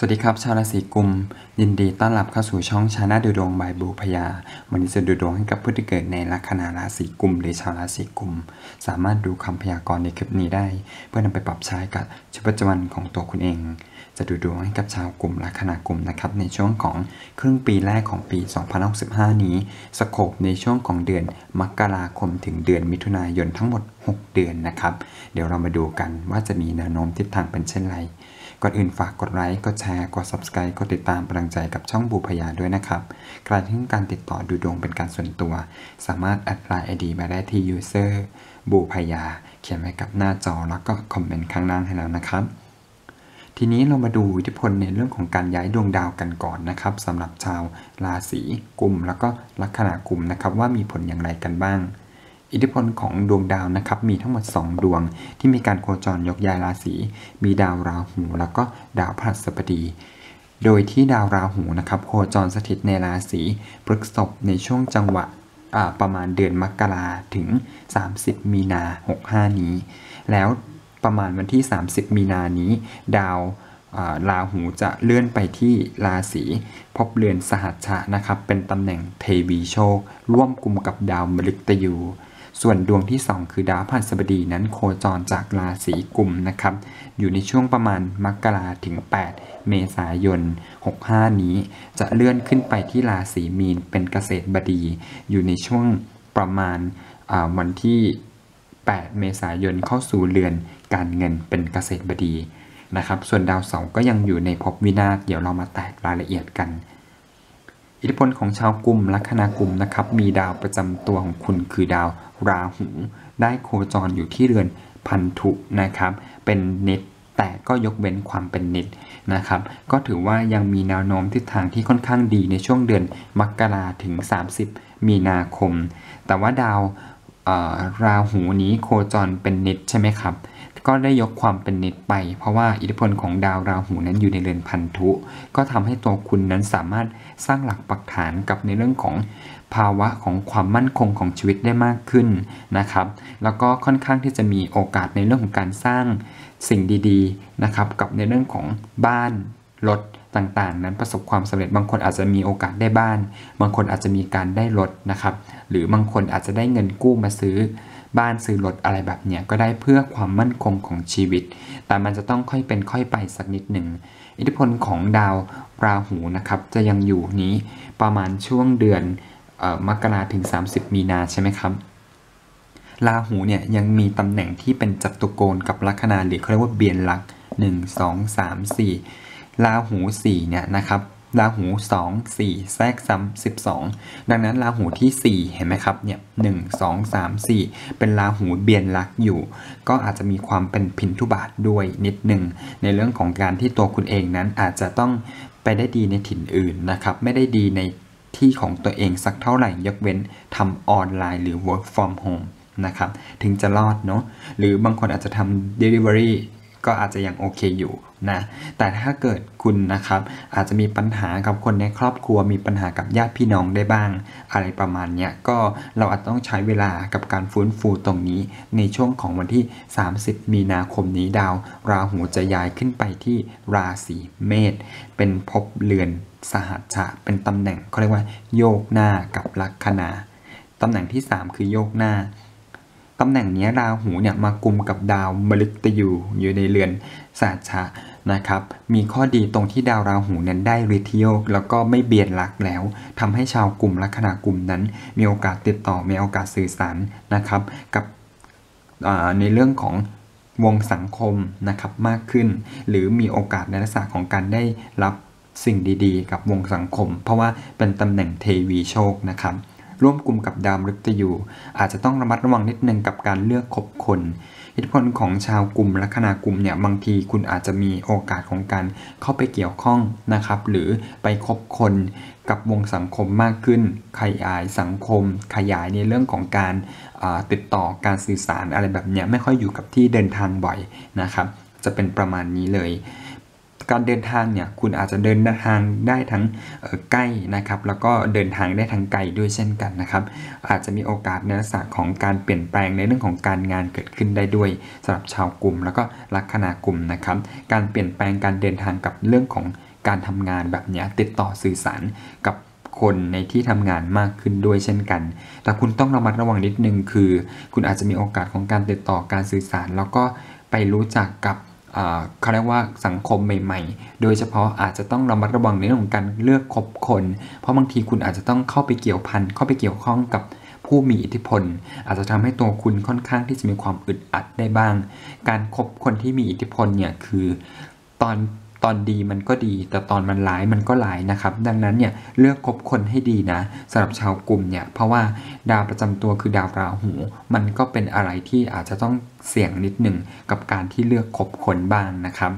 สวัสดีครับ ชาวราศีกุม ยินดีต้อนรับเข้าสู่ช่องชาแนลดูดวงบายบูพยา วันนี้จะดูดวงให้กับผู้ที่เกิดในลัคนาราศีกุม หรือชาวราศีกุม สามารถดูคำพยากรณ์ในคลิปนี้ได้ เพื่อนำไปปรับใช้กับชีวิตประจำวันของตัวคุณเอง จะดูดวงให้กับชาวกลุ่มลัคนากุมนะครับในช่วงของครึ่งปีแรกของปี 2065 นี้สโคปในช่วงของเดือนมกราคมถึงเดือนมิถุนายนทั้งหมด 6 เดือนนะครับ เดี๋ยวเรามาดูกันว่าจะมีแนวโน้มทิศทางเป็นเช่นไร ก่อนอื่นฝากกดไลค์ กดแชร์ กด subscribe กดติดตามกำลังใจกับช่องบูพยาด้วยนะครับใครที่งการติดต่อดูดวงเป็นการส่วนตัว สามารถแอดไลน์ ID มาได้ที่ user บูพยา เขียนไว้กับหน้าจอแล้วก็คอมเมนต์ข้างล่างให้แล้วนะครับ ทีนี้เรามาดูอิทธิพลในเรื่องของการย้ายดวงดาวกันก่อนนะครับสำหรับชาวราศีกุมแล้วก็ลัคนากุมนะครับว่ามีผลอย่างไรกันบ้าง อิทธิพลของดวงดาวนะครับมีทั้งหมด 2 ดวงที่มีการโคจรยกย้ายราศีมีดาวราหูแล้วก็ดาวพฤหัสบดี โดยที่ดาวราหูนะครับโคจรสถิตในราศีพฤษภในช่วงจังหวะประมาณเดือนมกราถึง 30 มีนา65 นี้ แล้วประมาณวันที่ 30 มีนานี้ ดาวราหูจะเลื่อนไปที่ราศีพบเรือนสหัชชะนะครับ เป็นตำแหน่งเทวีโชค ร่วมกลุ่มกับดาวมฤตยู ส่วนดวงที่ 2 คือดาวพฤหัสบดีนั้นโคจรจากราศีกุมนะครับ อยู่ในช่วงประมาณมกราถึง 8 เมษายน 65 นี้ จะเลื่อนขึ้นไปที่ราศีมีนเป็นเกษตรบดี อยู่ในช่วงประมาณวันที่ 8 เมษายนเข้าสู่เรือนการเงินเป็นเกษตรบดีนะครับ ส่วนดาวเสาร์ก็ยังอยู่ในภพวินาศเดี๋ยวเรามาแตกรายละเอียดกัน อิทธิพลของชาวกลุ่มลัคนากุมนะครับ มีดาวประจำตัวของคุณคือดาวราหู ได้โคจรอยู่ที่เรือนพันธุนะครับ เป็นเน็ตแต่ก็ยกเว้นความเป็นเน็ตนะครับ ก็ถือว่ายังมีแนวโน้มทิศทางที่ค่อนข้างดีในช่วงเดือนมกราถึง 30 มีนาคม แต่ว่าดาว ราหูนี้โคจรเป็นน็ตใช่ไหมครับ ก็ได้ยกความเป็นน็ตไป เพราะว่าอิทธิพลของดาวราหูนั้นอยู่ในเรือนพันธุ ก็ทำให้ตัวคุณนั้นสามารถสร้างหลักปักฐานกับในเรื่องของภาวะของความมั่นคงของชีวิตได้มากขึ้นนะครับ แล้วก็ค่อนข้างที่จะมีโอกาสในเรื่องของการสร้างสิ่งดีๆนะครับ กับในเรื่องของบ้านรถ ต่างๆ นั้นประสบความสำเร็จบางคนอาจจะมีโอกาสได้บ้าน บางคนอาจจะมีการได้รถนะครับ หรือบางคนอาจจะได้เงินกู้มาซื้อบ้านซื้อรถอะไรแบบเนี้ยก็ได้เพื่อความมั่นคงของชีวิต แต่มันจะต้องค่อยเป็นค่อยไปสักนิดหนึ่ง อิทธิพลของดาวราหูนะครับจะยังอยู่นี้ประมาณช่วงเดือนมกราถึง 30 มีนาใช่ไหมครับราหูเนี่ยยังมีตำแหน่งที่เป็นจัตุโกณกับลัคนาหรือเขาเรียกว่าเบียนลักษณ์1 2 3 4 ราหู4เนี่ยนะครับราหู 2 4 แทรกซ้ำ12 ดังนั้นราหูที่ 4 เห็นไหมครับเนี่ย1 2 3 4เป็นราหูเบียนลักอยู่ ก็อาจจะมีความเป็นพินทุบาทด้วยนิดหนึ่ง ในเรื่องของการที่ตัวคุณเองนั้นอาจจะต้องไปได้ดีในถิ่นอื่นนะครับ ไม่ได้ดีในที่ของตัวเองสักเท่าไหร่ยกเว้นทำออนไลน์หรือ work from home นะครับ ถึงจะรอดเนาะหรือบางคนอาจจะทำ delivery ก็อาจจะยังโอเคอยู่นะแต่ถ้าเกิดคุณนะครับอาจจะมีปัญหากับคนในครอบครัวมีปัญหากับญาติพี่น้องได้บ้าง อะไรประมาณเนี้ยก็เราอาจต้องใช้เวลากับการฟื้นฟูตรงนี้ ในช่วงของวันที่ 30 มีนาคมนี้ดาว ราหูจะย้ายขึ้นไปที่ราศีเมษเป็นภพเรือนสหัชชะเป็นตำแหน่งเขาเรียกว่า โยกหน้ากับลัคนาตำแหน่งที่ 3 คือโยกหน้า ตำแหน่งนี้ราหูเนี่ยมากุมกับดาวมฤตยูอยู่ในเรือนสาชะนะครับ มีข้อดีตรงที่ดาวราหูนั้นได้ฤทธิโยกแล้วก็ไม่เบียดลักแล้วทำให้ชาวกลุ่มลัคนากลุ่มนั้น มีโอกาสติดต่อมีโอกาสสื่อสารนะครับ กับในเรื่องของวงสังคมนะครับมากขึ้น หรือมีโอกาสในลักษณะของการได้รับสิ่งดีๆ กับวงสังคม เพราะว่าเป็นตำแหน่งเทวีโชคนะครับ ร่วมกลุ่มกับดาวมฤตยู อาจจะต้องระมัดระวังนิดนึงกับการเลือกคบคน อิทธิพลของชาวกลุ่มลัคนากลุ่มเนี่ยบางทีคุณอาจจะมีโอกาสของการเข้าไปเกี่ยวข้องนะครับ หรือไปคบคนกับวงสังคมมากขึ้น ขยายสังคม ขยายในเรื่องของการติดต่อการสื่อสารอะไรแบบเนี้ยไม่ค่อยอยู่กับที่เดินทางบ่อยนะครับ จะเป็นประมาณนี้เลย การเดินทางเนี่ยคุณอาจจะเดินทางได้ทั้งใกล้นะครับแล้วก็เดินทางได้ทั้งไกลด้วยเช่นกันนะครับ อาจจะมีโอกาสในลักษณะของการเปลี่ยนแปลงในเรื่องของการงานเกิดขึ้นได้ด้วยสำหรับชาวกลุ่ม แล้วก็ลัคนากลุ่มนะครับ การเปลี่ยนแปลงการเดินทางกับเรื่องของการทำงานแบบนี้ติดต่อสื่อสารกับคนในที่ทำงานมากขึ้นด้วยเช่นกัน แต่คุณต้องระมัดระวังนิดนึงคือ คุณอาจจะมีโอกาสของการติดต่อการสื่อสาร แล้วก็ไปรู้จักกับ เขาเรียกว่าสังคมใหม่ ๆ โดยเฉพาะอาจจะต้องระมัดระวังในเรื่องของการเลือกคบคน เพราะบางทีคุณอาจจะต้องเข้าไปเกี่ยวพัน เข้าไปเกี่ยวข้องกับผู้มีอิทธิพล อาจจะทำให้ตัวคุณค่อนข้างที่จะมีความอึดอัดได้บ้าง การครบคนที่มีอิทธิพลเนี่ยคือ ตอน ตอนดีมันก็ดี แต่ตอนมันร้ายมันก็ร้ายนะครับ ดังนั้นเนี่ยเลือกคบคนให้ดีนะสำหรับชาวกลุ่มเนี่ยเพราะว่าดาวประจำตัวคือดาวราหู มันก็เป็นอะไรที่อาจจะต้องเสี่ยงนิดหนึ่งกับการที่เลือกคบคนบ้างนะครับ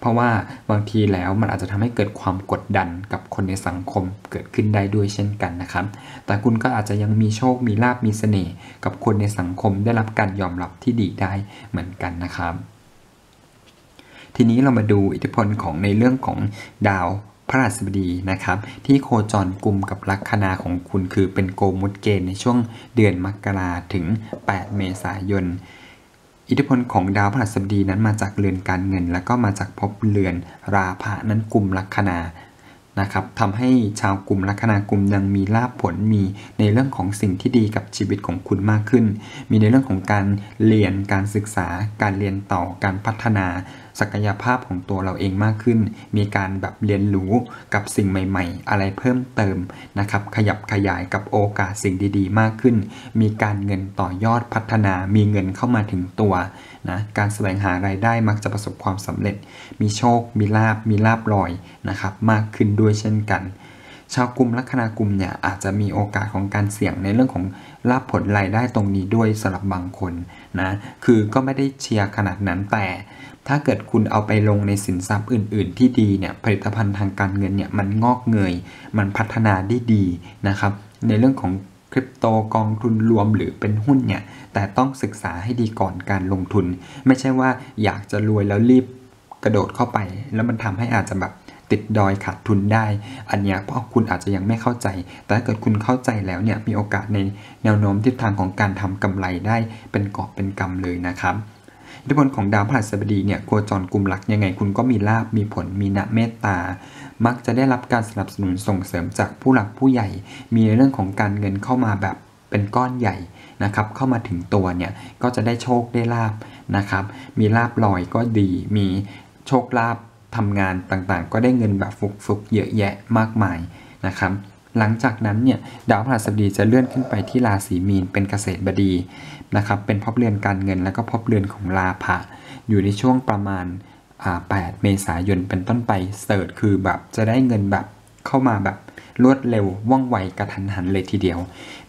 เพราะว่าบางทีแล้วมันอาจจะทำให้เกิดความกดดันกับคนในสังคมเกิดขึ้นได้ด้วยเช่นกันนะครับ แต่คุณก็อาจจะยังมีโชคมีลาบมีเสน่ห์กับคนในสังคมได้รับการยอมรับที่ดีได้เหมือนกันนะครับ ทีนี้เรามาดูอิทธิพลของในเรื่องของดาวพระราชบดีนะครับที่โคจรกลุ่มกับลัคนาของคุณคือเป็นโกมุตเกณฑ์ในช่วงเดือนมกราถึง 8 เมษายน อิทธิพลของดาวพระราชบดีนั้นมาจากเรือนการเงิน แล้วก็มาจากพบเรือนราพะนั้นกลุ่มลัคนา นะครับทำให้ชาวกลุ่มลัคนากลุ่มยังมีลาบผลมีในเรื่องของสิ่งที่ดีกับชีวิตของคุณมากขึ้น มีในเรื่องของการเรียนการศึกษา การเรียนต่อการพัฒนาศักยภาพของตัวเราเองมากขึ้น มีการแบบเรียนรู้กับสิ่งใหม่ ๆ อะไรเพิ่มเติมนะครับ ขยับขยายกับโอกาสสิ่งดีๆ มากขึ้น มีการเงินต่อยอดพัฒนา มีเงินเข้ามาถึงตัว นะการแสวงหารายได้มักจะประสบความสำเร็จ มีโชค มีลาบมีลาบลอยนะครับมากขึ้นด้วยเช่นกัน ชาวกลุ่มลัคนากลุ่มเนี่ยอาจจะมีโอกาสของการเสี่ยงในเรื่องของลาบผลรายได้ตรงนี้ด้วยสำหรับบางคนนะคือก็ไม่ได้เชียร์ขนาดนั้นแต่ถ้าเกิดคุณเอาไปลงในสินทรัพย์อื่น ๆ ที่ดีเนี่ยผลิตภัณฑ์ทางการเงินเนี่ยมันงอกเงย มันพัฒนาได้ดีนะครับ ในเรื่องของ คริปโตกองทุนรวมหรือเป็นหุ้นเนี่ยแต่ต้องศึกษาให้ดีก่อนการลงทุน ไม่ใช่ว่าอยากจะรวยแล้วรีบกระโดดเข้าไป แล้วมันทำให้อาจจะแบบติดดอยขาดทุนได้ อันนี้เพราะคุณอาจจะยังไม่เข้าใจ แต่ถ้าเกิดคุณเข้าใจแล้วเนี่ยมีโอกาสในแนวโน้มทิศทางของการทำกำไรได้เป็นกอบเป็นกำเลยนะครับอิทธิพลของดาวพฤหัสบดีเนี่ยโคจรกลุ่มหลักยังไงคุณก็มีลาบมีผลมีณเมตตา มักจะได้รับการสนับสนุนส่งเสริมจากผู้หลักผู้ใหญ่ มีเรื่องของการเงินเข้ามาแบบเป็นก้อนใหญ่นะครับเข้ามาถึงตัวเนี่ยก็จะได้โชคได้ลาบนะครับ มีลาบลอยก็ดี มีโชคลาบทำงานต่างๆ ก็ได้เงินแบบฟุกๆเยอะแยะมากมายนะครับหลังจากนั้นเนี่ยดาวพฤหัสบดีจะเลื่อนขึ้นไปที่ราศีมีนเป็นเกษตรบดีนะครับเป็นพบเรือนการเงินแล้วก็พบเรือนของลาภะอยู่ในช่วงประมาณ 8 เมษายนเป็นต้นไปเสิร์ชคือแบบจะได้เงินแบบเข้ามาแบบรวดเร็วว่องไวกระทันหันเลยทีเดียว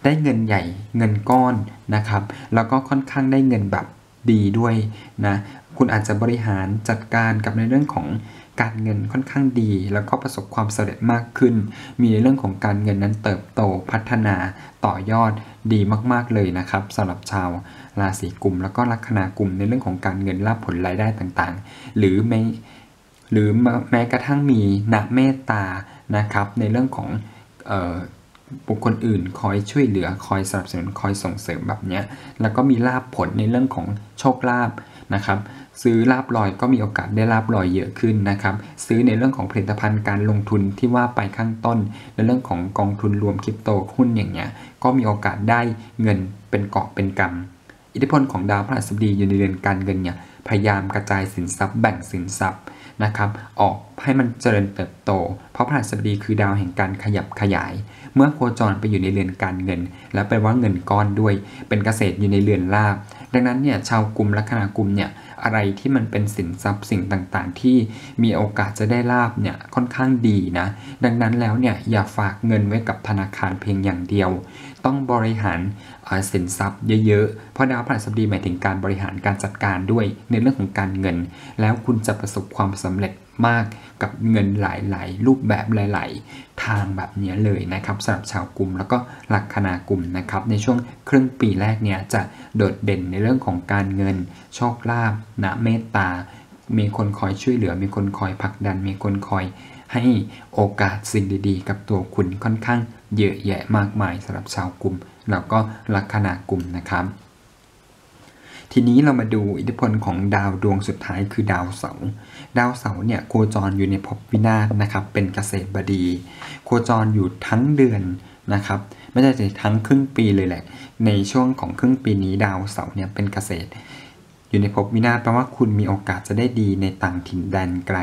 ได้เงินใหญ่เงินก้อนนะครับ แล้วก็ค่อนข้างได้เงินแบบดีด้วยนะ คุณอาจจะบริหารจัดการกับในเรื่องของ การเงินค่อนข้างดี แล้วก็ประสบความสำเร็จมากขึ้น มีในเรื่องของการเงินนั้นเติบโตพัฒนาต่อยอดดีมากๆเลยนะครับสำหรับชาวราศีกุมแล้วก็ลัคนากุมในเรื่องของการเงินรับผลรายได้ต่างๆ หรือแม้หรือแม้กระทั่งมีนักเมตตานะครับในเรื่องของ บุคคลอื่นคอยช่วยเหลือคอยสนับสนุนคอยส่งเสริมแบบนี้แล้วก็มีลาบผลในเรื่องของโชคลาภนะครับซื้อลาบลอยก็มีโอกาสได้ลาบลอยเยอะขึ้นนะครับ ซื้อในเรื่องของผลิตภัณฑ์การลงทุนที่ว่าไปข้างต้น ในเรื่องของกองทุนรวมคริปโตหุ้นอย่างเงี้ยก็มีโอกาสได้เงินเป็นเกาะเป็นกำอิทธิพลของดาวพฤหัสบดีอยู่ในเดือนการเงินเนี่ยพยายามกระจายสินทรัพย์แบ่งสินทรัพย์ นะครับออกให้มันเจริญเติบโต เพราะพฤหัสบดีคือดาวแห่งการขยับขยาย เมื่อโคจรไปอยู่ในเรือนการเงิน แล้วแปลว่าเงินก้อนด้วย เป็นเกษตรอยู่ในเรือนลาบดังนั้นเนี่ยชาวกลุ่มลัคนากลุ่มเนี่ยอะไรที่มันเป็นสินทรัพย์สิ่งต่างๆ ที่มีโอกาสจะได้ลาบเนี่ยค่อนข้างดีนะ ดังนั้นแล้วเนี่ยอย่าฝากเงินไว้กับธนาคารเพียงอย่างเดียว ต้องบริหารสินทรัพย์เยอะๆ เพราะดาวพฤหัสบดีหมายถึงการบริหารการจัดการด้วยในเรื่องของการเงิน แล้วคุณจะประสบความสำเร็จมากกับเงินหลายๆ รูปแบบหลายๆ ทางแบบนี้เลยนะครับสำหรับชาวกลุ่มแล้วก็หลักคณากลุ่มนะครับ ในช่วงครึ่งปีแรกเนี่ยจะโดดเด่นในเรื่องของการเงิน โชคลาภนะเมตตา มีคนคอยช่วยเหลือ มีคนคอยผลักดัน มีคนคอยให้โอกาสสิ่งดีๆ กับตัวคุณค่อนข้าง เยอะแยะมากมายสำหรับชาวกลุ่มแล้วก็ลัคนากลุ่มนะครับ ทีนี้เรามาดูอิทธิพลของดาวดวงสุดท้ายคือดาวเสาร์ดาวเสาร์เนี่ยโคจรอยู่ในภพวินาศนะครับ เป็นเกษตรบดี โคจรอยู่ทั้งเดือนนะครับไม่ใช่ทั้งครึ่งปีเลยแหละ ในช่วงของครึ่งปีนี้ดาวเสาร์เนี่ยเป็นเกษตร อยู่ในภพวินาศแปลว่าคุณมีโอกาสจะได้ดีในต่างถิ่นแดนไกล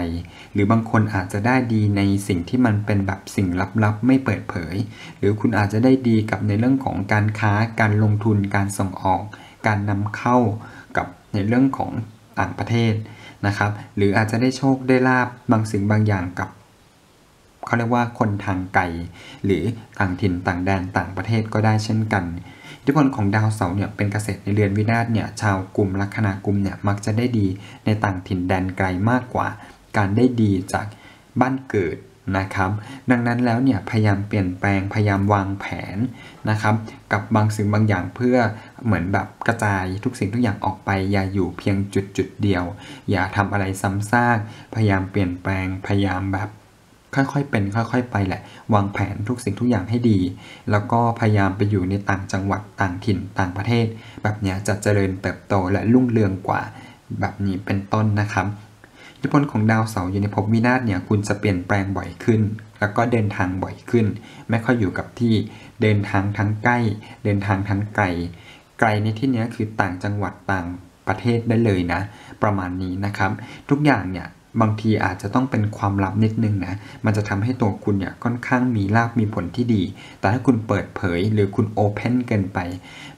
หรือบางคนอาจจะได้ดีในสิ่งที่มันเป็นแบบสิ่งลับๆ ไม่เปิดเผย หรือคุณอาจจะได้ดีกับในเรื่องของการค้า การลงทุน การส่งออก การนำเข้ากับในเรื่องของต่างประเทศนะครับ หรืออาจจะได้โชคได้ลาบบางสิ่งบางอย่างกับเขาเรียกว่าคนทางไกลหรือต่างถิ่นต่างแดนต่างประเทศก็ได้เช่นกัน อิทธิพลของดาวเสาร์เนี่ยเป็นเกษตรในเรือนวินาศเนี่ยชาวกลุ่มลัคนากลุ่มเนี่ยมักจะได้ดีในต่างถิ่นแดนไกลมากกว่า การได้ดีจากบ้านเกิดนะครับ ดังนั้นแล้วเนี่ยพยายามเปลี่ยนแปลงพยายามวางแผนนะครับกับบางสิ่งบางอย่างเพื่อเหมือนแบบกระจายทุกสิ่งทุกอย่างออกไป อย่าอยู่เพียงจุดจุดเดียว อย่าทำอะไรซ้ำซากพยายามเปลี่ยนแปลงพยายามแบบ ค่อยๆเป็น ค่อยๆ ไปแหละ วางแผนทุกสิ่งทุกอย่างให้ดี แล้วก็พยายามไปอยู่ในต่างจังหวัดต่างถิ่นต่างประเทศ แบบนี้จะเจริญเติบโตและรุ่งเรืองกว่าแบบนี้เป็นต้นนะครับอิทธิพลของดาวเสาร์อยู่ในภพวินาศเนี่ยคุณจะเปลี่ยนแปลงบ่อยขึ้น แล้วก็เดินทางบ่อยขึ้น ไม่ค่อยอยู่กับที่เดินทางทั้งใกล้ เดินทางทั้งไกล ไกลในที่นี้คือต่างจังหวัดต่างประเทศได้เลยนะ ประมาณนี้นะครับ ทุกอย่างเนี่ย บางทีอาจจะต้องเป็นความลับนิดนึงนะ มันจะทำให้ตัวคุณเนี่ยค่อนข้างมีลาบมีผลที่ดี แต่ถ้าคุณเปิดเผยหรือคุณโอเพนเกินไป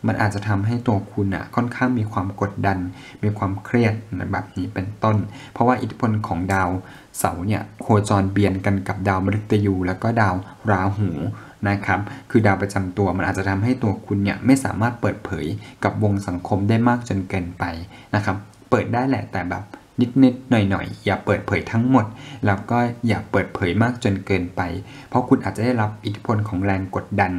มันอาจจะทำให้ตัวคุณอะค่อนข้างมีความกดดัน มีความเครียดแบบนี้เป็นต้น เพราะว่าอิทธิพลของดาวเสาร์เนี่ยโคจรเบียนกันกับดาวมฤตยู แล้วก็ดาวราหูนะครับ คือดาวประจำตัวมันอาจจะทำให้ตัวคุณเนี่ยไม่สามารถเปิดเผยกับวงสังคมได้มากจนเกินไปนะครับ เปิดได้แหละแต่แบบ นิดๆหน่อยๆ อย่าเปิดเผยทั้งหมด แล้วก็อย่าเปิดเผยมากจนเกินไป เพราะคุณอาจจะได้รับอิทธิพลของแรงกดดัน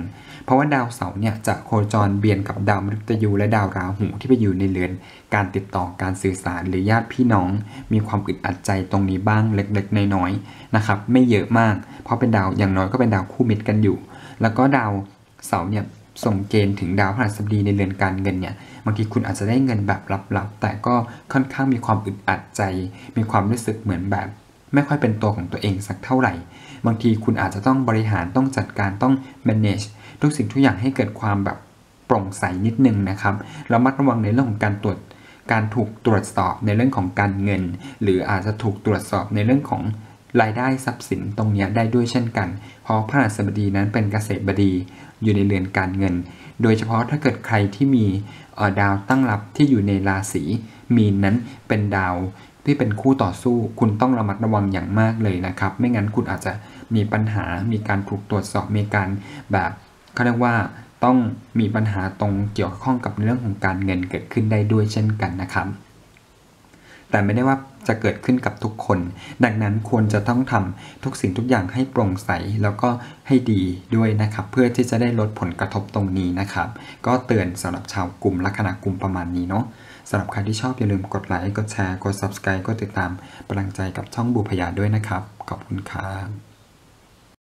เพราะว่าดาวเสาร์เนี่ยจะโคจรเบียนกับดาวมฤตยูและดาวราหูที่ไปอยู่ในเรือน การติดต่อการสื่อสารหรือญาติพี่น้อง มีความอึดอัดใจตรงนี้บ้างเล็กๆ น้อยๆนะครับไม่เยอะมาก เพราะเป็นดาวอย่างน้อยก็เป็นดาวคู่มิตรกันอยู่ แล้วก็ดาวเสาร์เนี่ย ส่งเกณฑ์ถึงดาวพฤหัสบดีในเรือนการเงินเนี่ยบางทีคุณอาจจะได้เงินแบบลับๆ แต่ก็ค่อนข้างมีความอึดอัดใจ มีความรู้สึกเหมือนแบบ ไม่ค่อยเป็นตัวของตัวเองสักเท่าไหร่ บางทีคุณอาจจะต้องบริหารต้องจัดการต้อง manage ทุกสิ่งทุกอย่างให้เกิดความแบบโปร่งใสนิดนึงนะครับเรามัดระวังในเรื่องของการตรวจการถูกตรวจสอบในเรื่องของการเงิน หรืออาจจะถูกตรวจสอบในเรื่องของรายได้ทรัพย์สินตรงนี้ได้ด้วยเช่นกัน เพราะพระราชบดีนั้นเป็นเกษตรบดี อยู่ในเรือนการเงิน โดยเฉพาะถ้าเกิดใครที่มีดาวตั้งรับที่อยู่ในราศีมีนนั้นเป็นดาวที่เป็นคู่ต่อสู้ คุณต้องระมัดระวังอย่างมากเลยนะครับ ไม่งั้นคุณอาจจะมีปัญหา มีการถูกตรวจสอบ มีการแบบเขาเรียกว่าต้องมีปัญหาตรงเกี่ยวข้องกับเรื่องของการเงินเกิดขึ้นได้ด้วยเช่นกันนะครับ แต่ไม่ได้ว่าจะเกิดขึ้นกับทุกคน ดังนั้นควรจะต้องทำทุกสิ่งทุกอย่างให้โปร่งใสแล้วก็ให้ดีด้วยนะครับ เพื่อที่จะได้ลดผลกระทบตรงนี้นะครับ ก็เตือนสำหรับชาวกลุ่มลักษณะกลุ่มประมาณนี้เนาะสำหรับใครที่ชอบอย่าลืมกดไลค์ กดแชร์ กด subscribe กดติดตามกำลังใจกับช่องบูพยาด้วยนะครับ ขอบคุณครับ